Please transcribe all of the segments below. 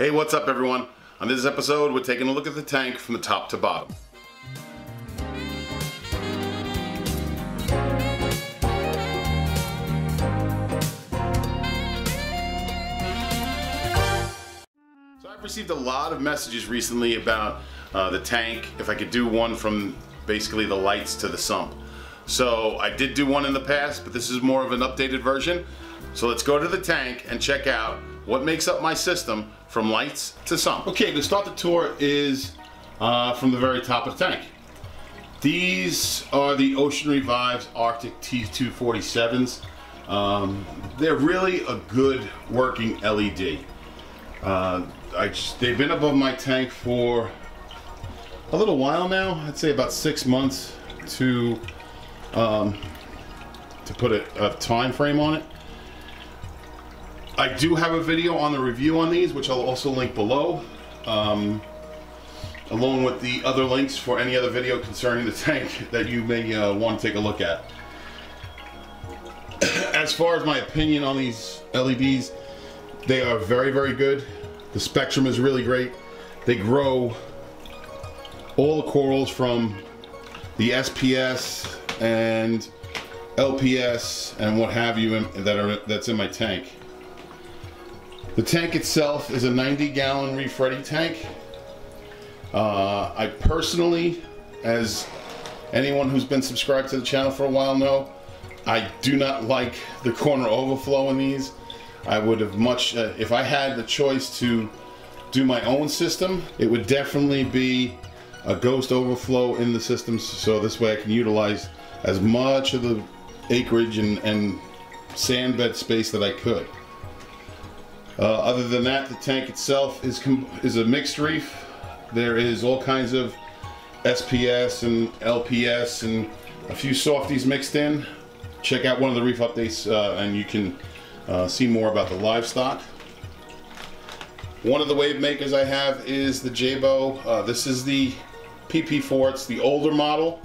Hey, what's up everyone? On this episode, we're taking a look at the tank from the top to bottom. So I've received a lot of messages recently about uh, the tank, if I could do one from basically the lights to the sump. So I did do one in the past, but this is more of an updated version. So let's go to the tank and check out what makes up my system from lights to sump. Okay, to start the tour is uh, from the very top of the tank. These are the Ocean Revives Arctic T247s. Um, they're really a good working LED. Uh, I just, they've been above my tank for a little while now. I'd say about six months to um, to put a, a time frame on it. I do have a video on the review on these, which I'll also link below, um, along with the other links for any other video concerning the tank that you may uh, want to take a look at. As far as my opinion on these LEDs, they are very, very good. The spectrum is really great. They grow all the corals from the SPS and LPS and what have you in, that are that's in my tank. The tank itself is a 90 gallon reef ready tank. Uh, I personally, as anyone who's been subscribed to the channel for a while know, I do not like the corner overflow in these. I would have much, uh, if I had the choice to do my own system, it would definitely be a ghost overflow in the system so this way I can utilize as much of the acreage and, and sand bed space that I could. Uh, other than that, the tank itself is, is a mixed reef. There is all kinds of SPS and LPS and a few softies mixed in. Check out one of the reef updates uh, and you can uh, see more about the livestock. One of the wave makers I have is the Jebao. Uh, this is the PP4, it's the older model.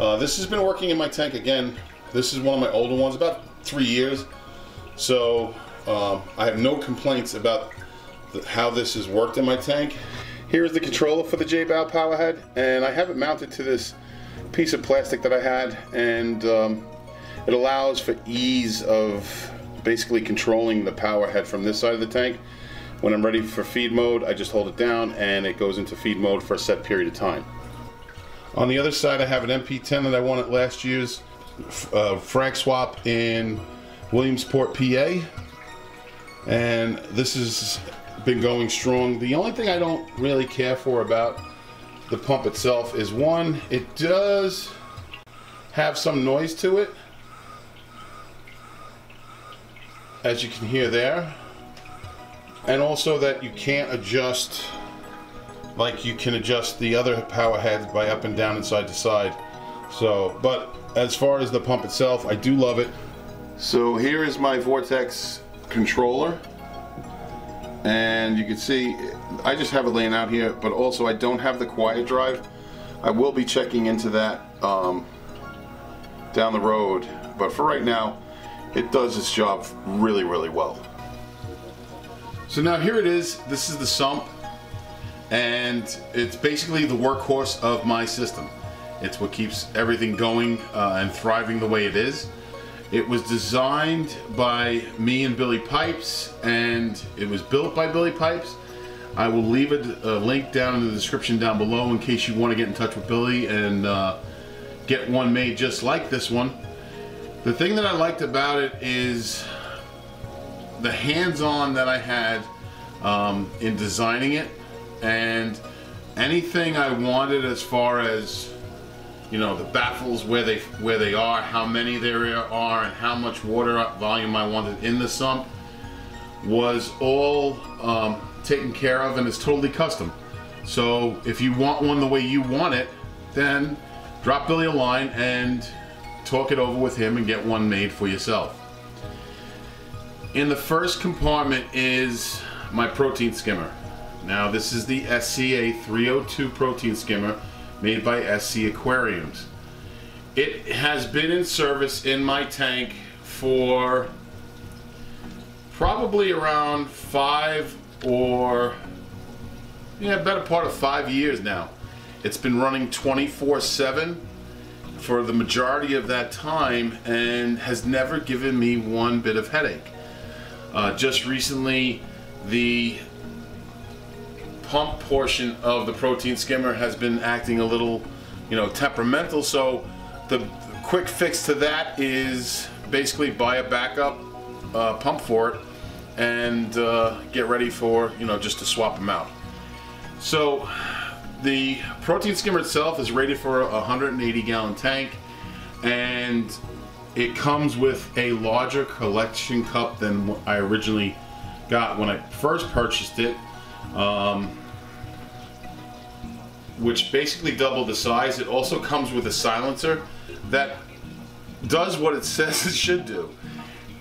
Uh, this has been working in my tank again. This is one of my older ones, about three years. So um, I have no complaints about the, how this has worked in my tank. Here's the controller for the Jebao power head, and I have it mounted to this piece of plastic that I had, and um, it allows for ease of basically controlling the power head from this side of the tank. When I'm ready for feed mode, I just hold it down and it goes into feed mode for a set period of time. On the other side, I have an MP10 that I won at last year's uh, frag swap in Williamsport, PA. And this has been going strong. The only thing I don't really care for about the pump itself is one, it does have some noise to it. As you can hear there and also that you can't adjust like you can adjust the other power heads by up and down and side to side so but as far as the pump itself I do love it so here is my VorTech controller and you can see I just have it laying out here but also I don't have the quiet drive I will be checking into that um, down the road but for right now it does its job really really well so now here it is. This is the sump. And it's basically the workhorse of my system. It's what keeps everything going uh, and thriving the way it is. It was designed by me and Billy Pipes and it was built by Billy Pipes. I will leave a, a link down in the description down below in case you want to get in touch with Billy and uh, get one made just like this one. The thing that I liked about it is the hands-on that I had um, in designing it and anything I wanted as far as you know the baffles where they where they are how many there are and how much water volume I wanted in the sump was all um, taken care of and is totally custom. So if you want one the way you want it then drop Billy a line and talk it over with him and get one made for yourself. In the first compartment is my protein skimmer. Now this is the SCA 302 protein skimmer made by SC Aquariums. It has been in service in my tank for probably around five or yeah, better part of five years now. It's been running 24 7 for the majority of that time and has never given me one bit of headache. Uh, just recently, the pump portion of the protein skimmer has been acting a little, you know, temperamental. So the quick fix to that is basically buy a backup uh, pump for it and uh, get ready for, you know, just to swap them out. So the protein skimmer itself is rated for a 180 gallon tank and it comes with a larger collection cup than I originally got when I first purchased it um, which basically doubled the size it also comes with a silencer that does what it says it should do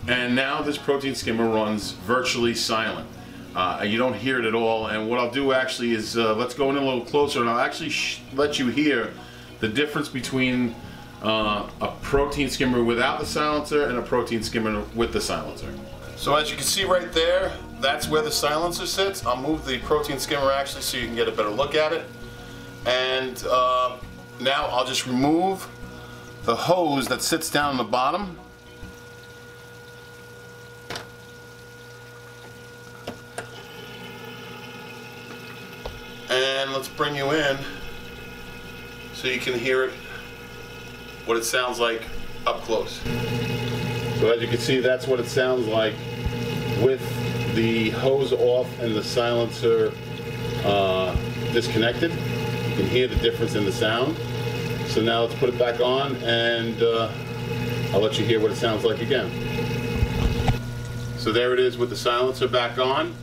and now this protein skimmer runs virtually silent uh, you don't hear it at all. And what I'll do actually is uh, let's go in a little closer and I'll actually let you hear the difference between uh, a protein skimmer without the silencer and a protein skimmer with the silencer. So as you can see right there, that's where the silencer sits. I'll move the protein skimmer actually so you can get a better look at it. And uh, now I'll just remove the hose that sits down on the bottom And let's bring you in so you can hear it, what it sounds like up close. So as you can see, that's what it sounds like with the hose off and the silencer uh, disconnected. Can hear the difference in the sound. So now let's put it back on and uh, I'll let you hear what it sounds like again. So there it is with the silencer back on.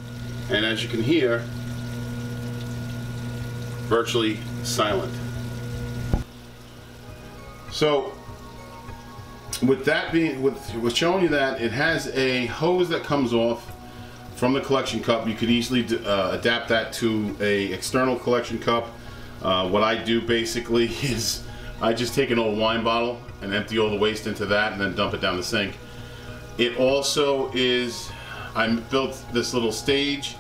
And as you can hear, virtually silent. So with that being, with, with showing you that, it has a hose that comes off from the collection cup. You could easily uh, adapt that to a external collection cup. Uh, what I do basically is I just take an old wine bottle and empty all the waste into that and then dump it down the sink. It also is, I built this little stage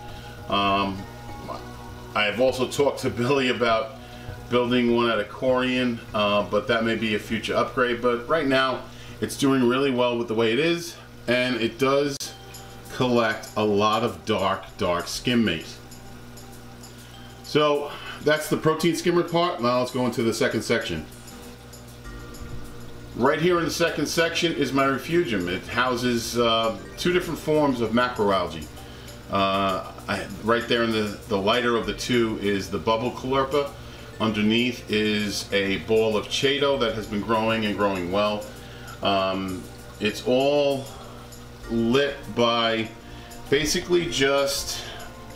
um, I have also talked to Billy about building one at Aquarian, uh, but that may be a future upgrade. But right now, it's doing really well with the way it is, and it does collect a lot of dark, dark skimmate. So that's the protein skimmer part. Now let's go into the second section. Right here in the second section is my refugium. It houses uh, two different forms of macroalgae. Uh, I, right there in the, the lighter of the two is the bubble caulerpa. Underneath is a ball of chaeto that has been growing and growing well. Um, it's all lit by basically just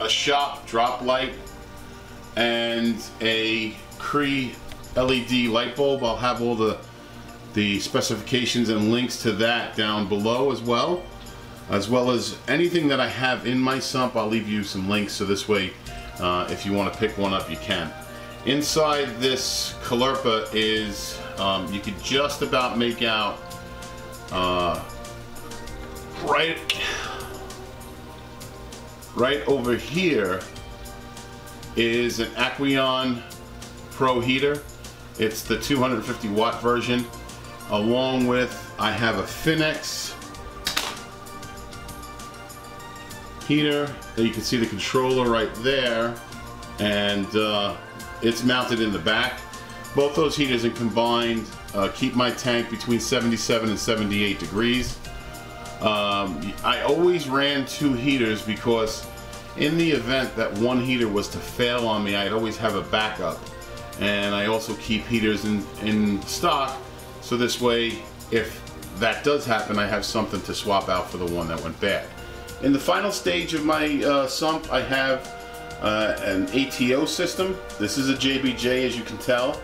a shop drop light and a Cree LED light bulb. I'll have all the the specifications and links to that down below as well as well as anything that I have in my sump. I'll leave you some links so this way uh, if you want to pick one up you can. Inside this Caulerpa is, um, you could just about make out uh, right, right over here is an Aqueon Pro heater. It's the 250 watt version. Along with, I have a Finnex heater. You can see the controller right there and uh, it's mounted in the back. Both those heaters and combined uh, keep my tank between 77 and 78 degrees. Um, I always ran two heaters because in the event that one heater was to fail on me, I'd always have a backup. And I also keep heaters in, in stock so this way if that does happen, I have something to swap out for the one that went bad. In the final stage of my uh, sump, I have uh, an ATO system. This is a JBJ, as you can tell.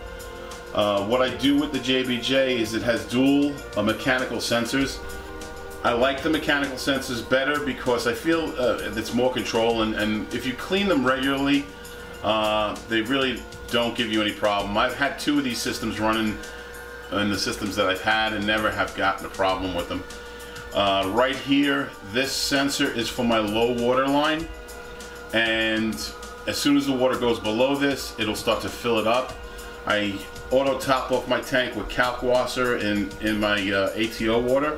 Uh, what I do with the JBJ is it has dual uh, mechanical sensors. I like the mechanical sensors better because I feel uh, it's more control and, and, if you clean them regularly, uh, they really don't give you any problem. I've had two of these systems running in the systems that I've had and never have gotten a problem with them. Uh, right here, this sensor is for my low water line. and as soon as the water goes below this, it'll start to fill it up. I auto top off my tank with Kalkwasser in, in my uh, ATO water.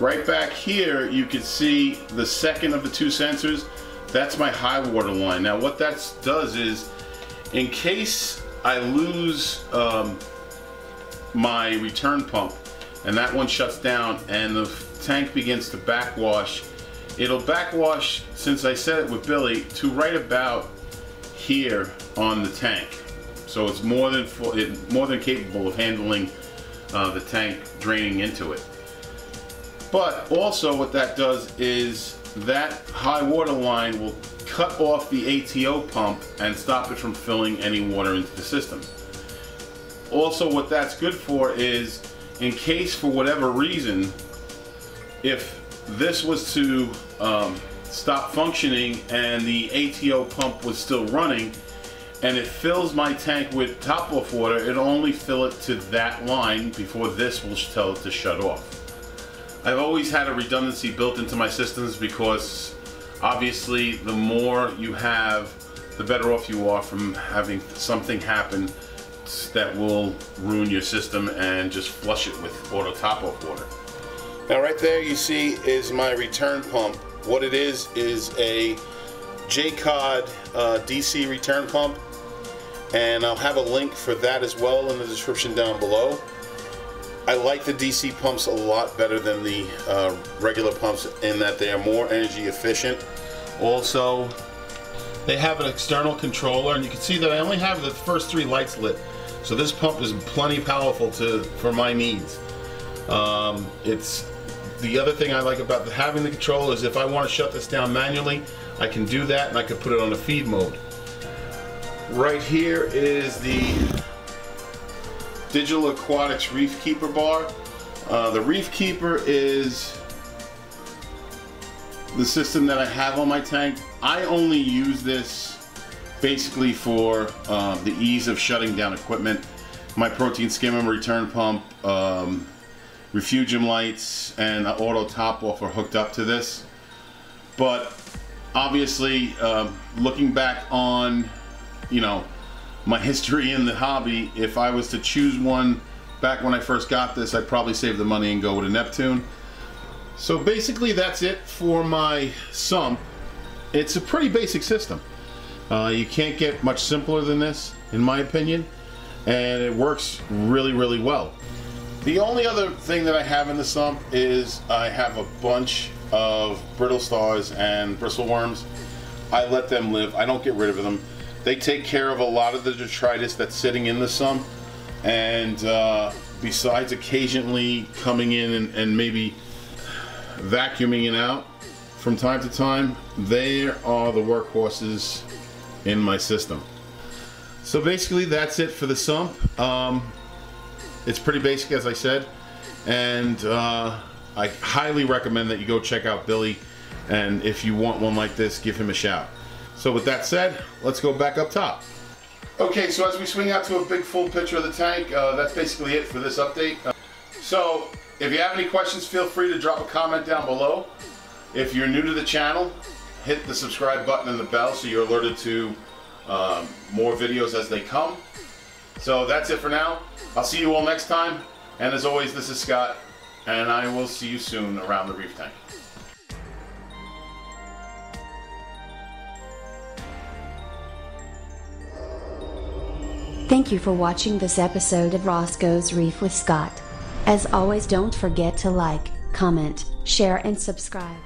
Right back here, you can see the second of the two sensors. That's my high water line. Now what that does is, in case I lose um, my return pump and that one shuts down and the tank begins to backwash, it'll backwash, since I set it with Billy, to right about here on the tank. So it's more than more than capable of handling uh, the tank draining into it. But also what that does is that high water line will cut off the ATO pump and stop it from filling any water into the system. Also what that's good for is in case for whatever reason if this was to um, stop functioning and the ATO pump was still running and it fills my tank with top off water, it'll only fill it to that line before this will tell it to shut off. I've always had a redundancy built into my systems because obviously the more you have, the better off you are from having something happen that will ruin your system and just flush it with auto top off water. Now right there you see is my return pump. What it is is a Jecod uh, DC return pump and I'll have a link for that as well in the description down below. I like the DC pumps a lot better than the uh, regular pumps in that they are more energy efficient. Also, they have an external controller and you can see that I only have the first three lights lit. So this pump is plenty powerful to for my needs. Um, it's the other thing I like about the, having the controller is if I want to shut this down manually, I can do that and I can put it on a feed mode. Right here is the Digital Aquatics Reef Keeper bar. Uh, the Reef Keeper is the system that I have on my tank. I only use this basically for uh, the ease of shutting down equipment. My protein skimmer return pump, um, refugium lights, and auto top off are hooked up to this. But obviously, uh, looking back on you know, my history in the hobby, if I was to choose one back when I first got this, I'd probably save the money and go with a Neptune. So basically that's it for my sump. It's a pretty basic system. Uh, you can't get much simpler than this, in my opinion, and it works really, really well. The only other thing that I have in the sump is I have a bunch of brittle stars and bristle worms. I let them live. I don't get rid of them. They take care of a lot of the detritus that's sitting in the sump. And uh, besides occasionally coming in and, and maybe vacuuming it out from time to time, they are the workhorses in my system. So basically that's it for the sump. Um, it's pretty basic as I said and uh, I highly recommend that you go check out Billy and if you want one like this give him a shout. So with that said, let's go back up top. Okay, so as we swing out to a big full picture of the tank, uh, that's basically it for this update. Uh, so if you have any questions, feel free to drop a comment down below. If you're new to the channel, hit the subscribe button and the bell so you're alerted to um, more videos as they come. So that's it for now. I'll see you all next time. And as always, this is Scott, and I will see you soon around the reef tank. Thank you for watching this episode of Rosco's Reef with Scott. As always don't forget to like, comment, share and subscribe.